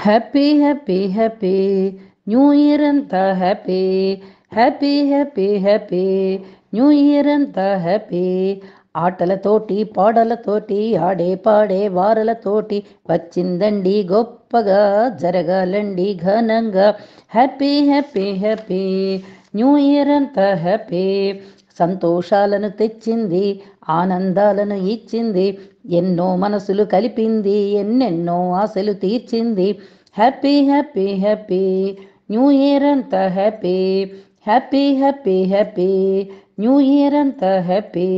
Happy happy happy new year అంతా happy happy happy happy new year అంతా happy ఆటలతోటి పాడలతోటి ఆడే పాడే వారలతోటి వచ్చిందండి గొప్పగా జరగాలండి ఘనంగా. Happy happy happy new year అంతా హ్యాపీ సంతోషాలను తెచ్చింది ఆనందాలను ఇచ్చింది ఎన్నో మనసులు కలిపింది ఎన్నెన్నో ఆశలు తీర్చింది. Happy happy happy new year అంతా happy. Happy happy happy new year అంతా హ్యాపీ.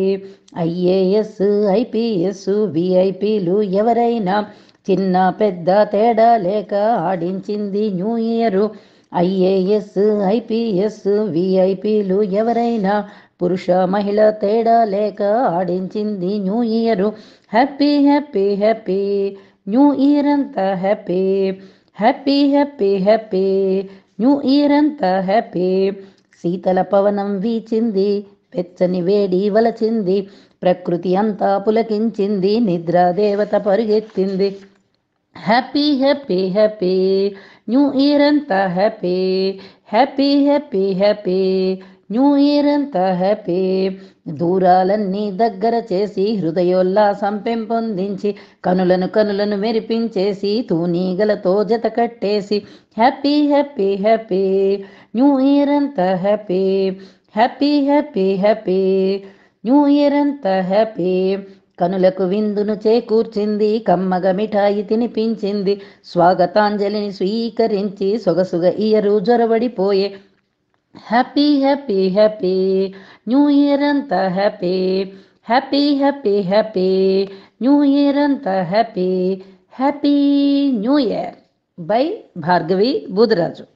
ఐఏఎస్ ఐపీఎస్ విఐపీలు ఎవరైనా చిన్న పెద్ద తేడా లేక ఆడించింది న్యూ ఇయరు. ఐఏఎస్ ఐపీఎస్ విఐపీలు ఎవరైనా పురుష మహిళ తేడా లేక ఆడించింది new year. Happy happy happy. New year అంతా happy. Happy happy happy. New year అంతా హ్యాపీ. శీతల పవనం వీచింది వెచ్చని వేడి వలచింది ప్రకృతి అంతా పులకించింది నిద్రా దేవత పరుగెత్తింది. Happy happy happy new year అంతా happy happy happy happy new year అంతా హ్యాపీ దూరాలన్నీ దగ్గర చేసి హృదయోల్లాసం పెంపొందించి కనులను కనులను మెరిపించేసి తూనీగలతో జత కట్టేసి. Happy happy happy new year అంతా happy happy happy happy new year అంతా హ్యాపీ కనులకు విందును చేకూర్చింది కమ్మగ మిఠాయి తినిపించింది స్వాగతాంజలిని స్వీకరించి సొగసుగ year జొరబడిపోయే. Happy happy happy new year అంతా happy. Happy happy happy new year అంతా happy. Happy new year. Bye Bhargavi Budharaju.